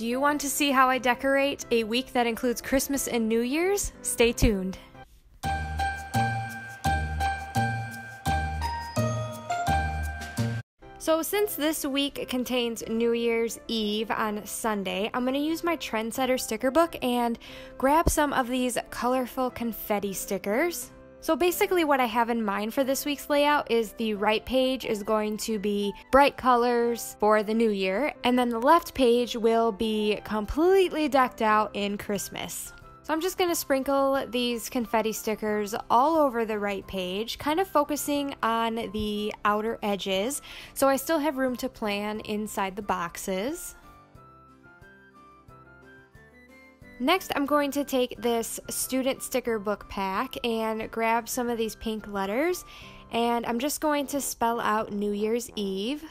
Do you want to see how I decorate a week that includes Christmas and New Year's? Stay tuned. So, since this week contains New Year's Eve on Sunday, I'm going to use my Trendsetter sticker book and grab some of these colorful confetti stickers. So, basically, what I have in mind for this week's layout is the right page is going to be bright colors for the new year, and then the left page will be completely decked out in Christmas. So I'm just going to sprinkle these confetti stickers all over the right page, kind of focusing on the outer edges so I still have room to plan inside the boxes. Next, I'm going to take this student sticker book pack and grab some of these pink letters and I'm just going to spell out New Year's Eve.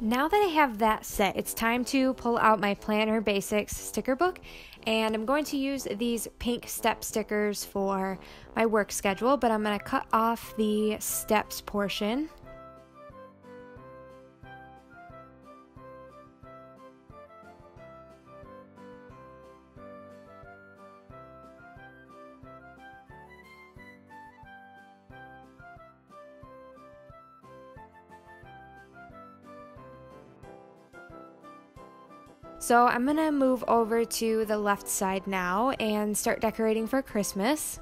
Now that I have that set, it's time to pull out my Planner Basics sticker book and I'm going to use these pink step stickers for my work schedule, but I'm going to cut off the steps portion So I'm gonna move over to the left side now and start decorating for Christmas.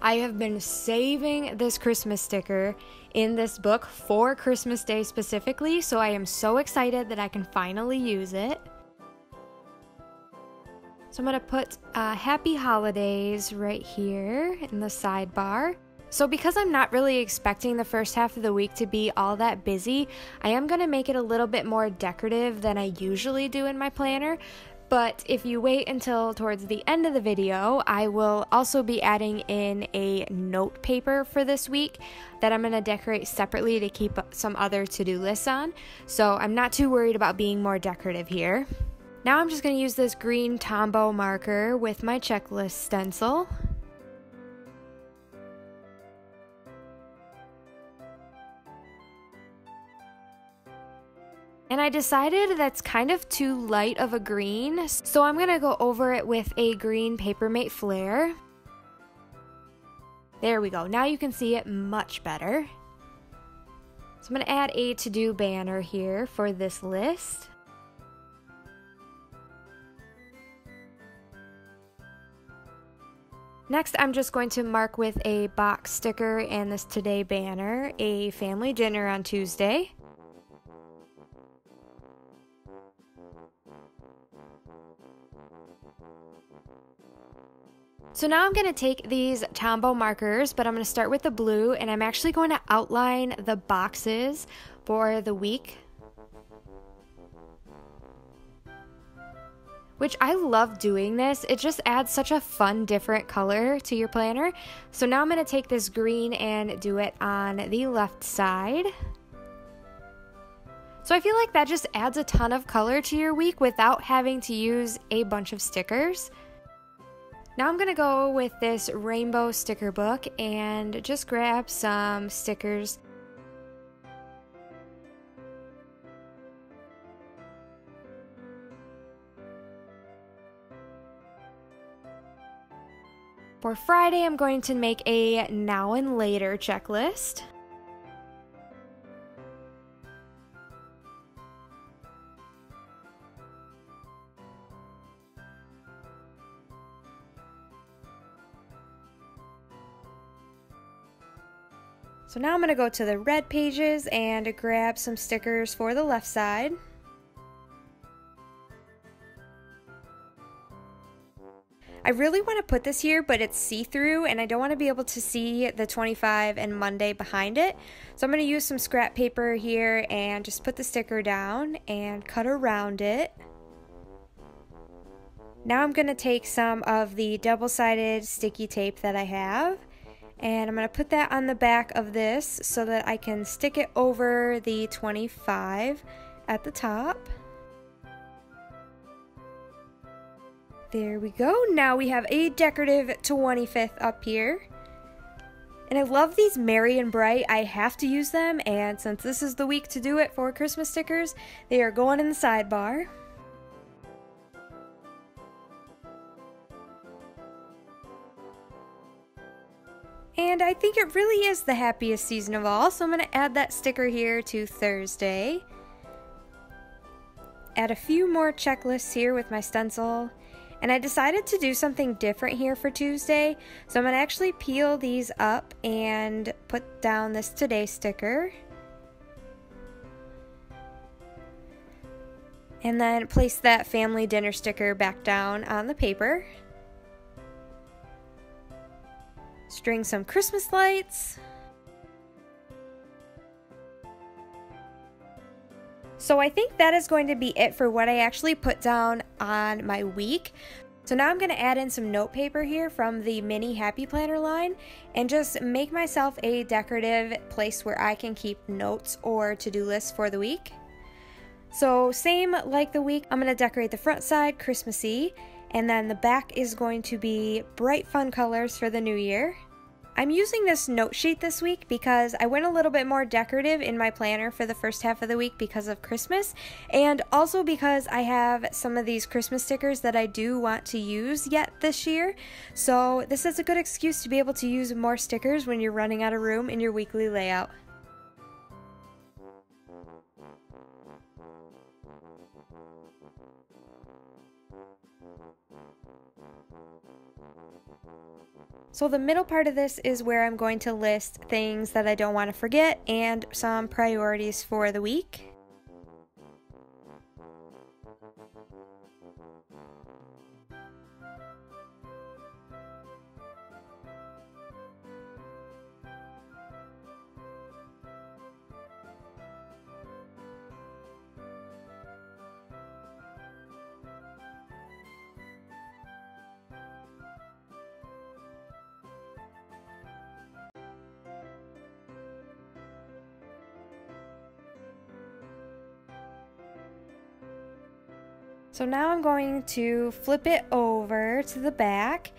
I have been saving this Christmas sticker in this book for Christmas Day specifically, so I am so excited that I can finally use it. So I'm gonna put uh, Happy Holidays right here in the sidebar. So, because I'm not really expecting the first half of the week to be all that busy, I am going to make it a little bit more decorative than I usually do in my planner. But if you wait until towards the end of the video, I will also be adding in a note paper for this week that I'm going to decorate separately to keep some other to do lists on. So I'm not too worried about being more decorative here. Now I'm just going to use this green Tombow marker with my checklist stencil And I decided that's kind of too light of a green, so I'm gonna go over it with a green Papermate Flair. There we go, now you can see it much better. So I'm gonna add a to-do banner here for this list. Next, I'm just going to mark with a box sticker and this today banner, a family dinner on Tuesday. So now I'm going to take these Tombow markers, but I'm going to start with the blue and I'm actually going to outline the boxes for the week. Which I love doing this. It just adds such a fun different color to your planner. So now I'm going to take this green and do it on the left side. So I feel like that just adds a ton of color to your week without having to use a bunch of stickers. Now I'm to go with this rainbow sticker book and just grab some stickers. For Friday, I'm going to make a now and later checklist. So now I'm going to go to the red pages and grab some stickers for the left side. I really want to put this here, but it's see-through and I don't want to be able to see the 25 and Monday behind it. So I'm going to use some scrap paper here and just put the sticker down and cut around it. Now I'm going to take some of the double-sided sticky tape that I have and I'm going to put that on the back of this so that I can stick it over the 25 at the top. There we go. Now we have a decorative 25th up here. And I love these Merry and Bright. I have to use them, and since this is the week to do it for Christmas stickers, they are going in the sidebar. And I think it really is the happiest season of all, so I'm going to add that sticker here to Thursday. Add a few more checklists here with my stencil. And I decided to do something different here for Tuesday, so I'm going to actually peel these up and put down this Today sticker. And then place that family dinner sticker back down on the paper. String some Christmas lights. So I think that is going to be it for what I actually put down on my week. So now I'm going to add in some note paper here from the mini Happy Planner line and just make myself a decorative place where I can keep notes or to-do lists for the week. So same like the week, I'm going to decorate the front side Christmassy and then the back is going to be bright fun colors for the new year. I'm using this note sheet this week because I went a little bit more decorative in my planner for the first half of the week because of Christmas, and also because I have some of these Christmas stickers that I do want to use yet this year. So, this is a good excuse to be able to use more stickers when you're running out of room in your weekly layout. So the middle part of this is where I'm going to list things that I don't want to forget and some priorities for the week. So now I'm going to flip it over to the back.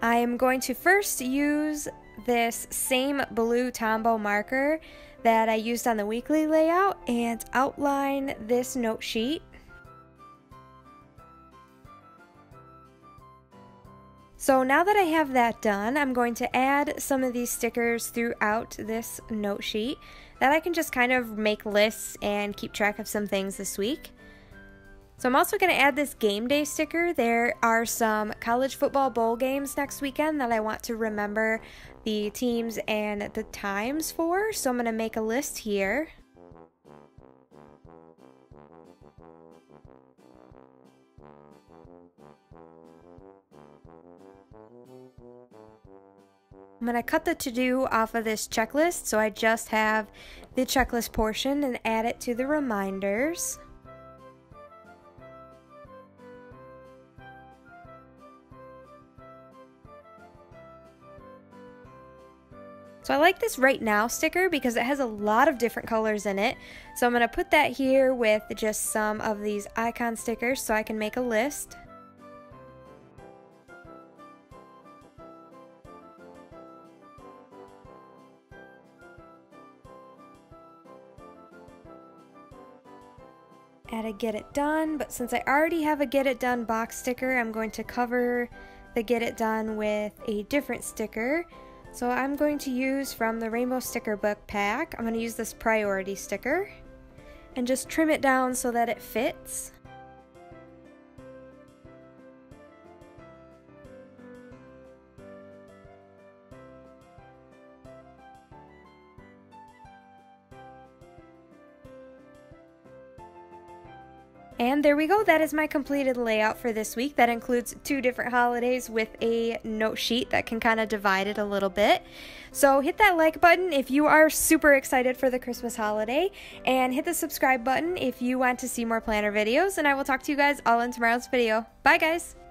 I am going to first use this same blue Tombow marker that I used on the weekly layout and outline this note sheet. So now that I have that done, I'm going to add some of these stickers throughout this note sheet that I can just kind of make lists and keep track of some things this week. So I'm also going to add this game day sticker. There are some college football bowl games next weekend that I want to remember the teams and the times for. So I'm going to make a list here. I'm going to cut the to-do off of this checklist so I just have the checklist portion and add it to the reminders. So I like this right now sticker because it has a lot of different colors in it. So I'm going to put that here with just some of these icon stickers so I can make a list. add a get it done but since I already have a get it done box sticker I'm going to cover the get it done with a different sticker so I'm going to use from the Rainbow Sticker Book pack, I'm going to use this priority sticker and just trim it down so that it fits. And there we go, that is my completed layout for this week. That includes two different holidays with a note sheet that can kind of divide it a little bit. So hit that like button if you are super excited for the Christmas holiday, and hit the subscribe button if you want to see more planner videos, and I will talk to you guys all in tomorrow's video. Bye guys!